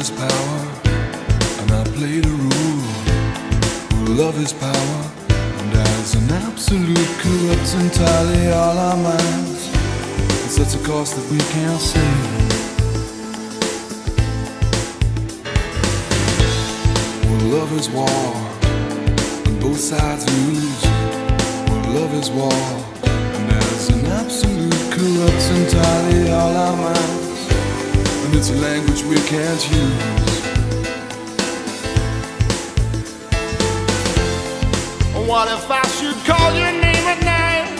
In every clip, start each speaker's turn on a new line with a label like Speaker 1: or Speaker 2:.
Speaker 1: is power, and I play the rule. Who love is power, and as an absolute corrupts entirely all our minds. It's such a cost that we can't save. Who love is war, and both sides lose. Who love is war, and as an absolute corrupts entirely all our minds. And it's a language we can't use.
Speaker 2: What if I should call your name at night?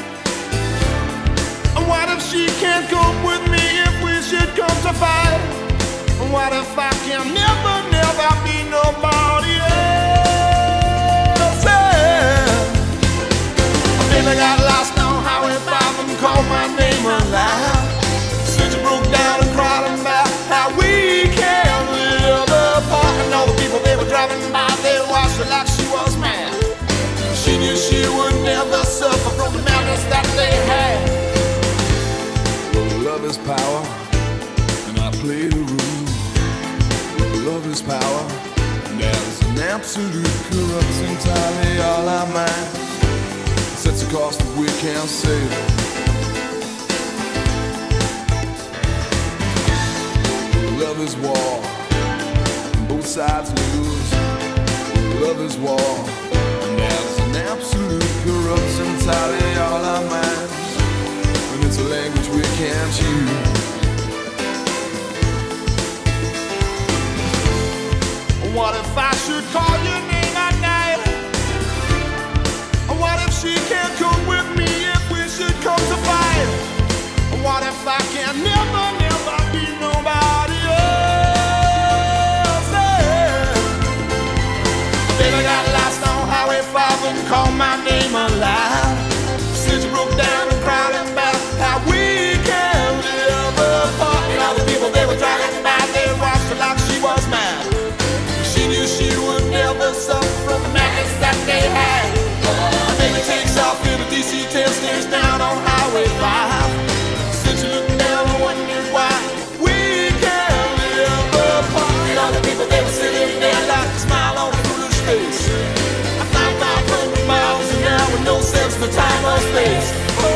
Speaker 2: What if she can't cope with me if we should come to fight? What if I can never, never be nobody
Speaker 1: there's an absolute corrupts entirely all our minds. Sets a cost that we can't save. Love is war, both sides lose. Love is war,
Speaker 2: What if I should call your name at night? What if she can't come with me if we should come to fight? What if I can never, never be nobody else? Yeah. Baby got lost on Highway 5 and called my name no sense for time or space.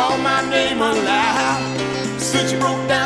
Speaker 2: 5 and my name aloud. Said she broke down